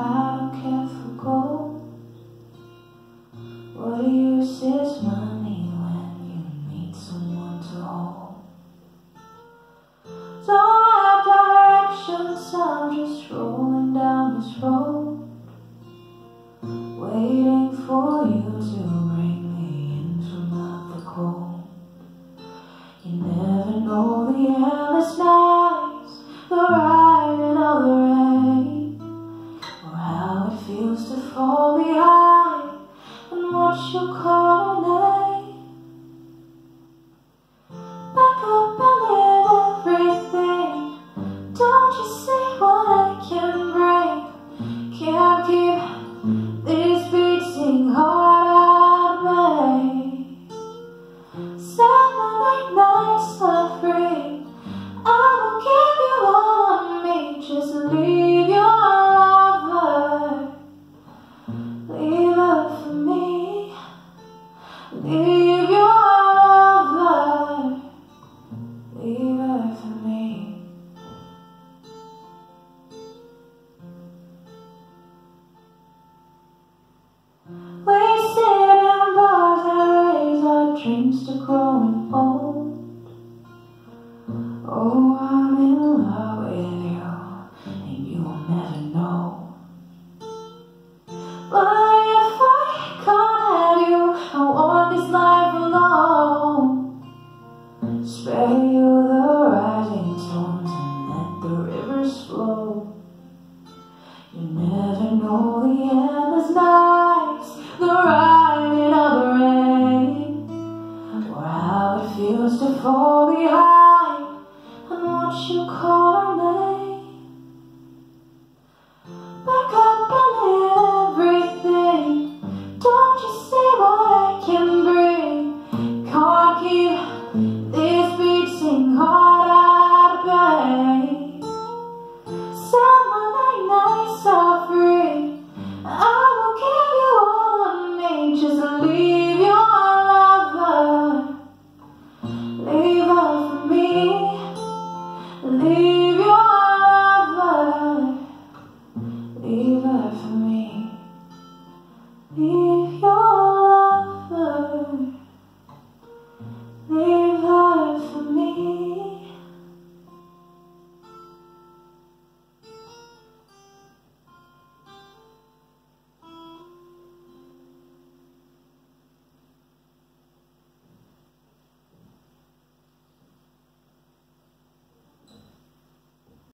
Ah. refuse to fall behind and watch you corner. seems to growing old. Oh, I'm in love with you, and you will never know. But to fall behind. And watch you call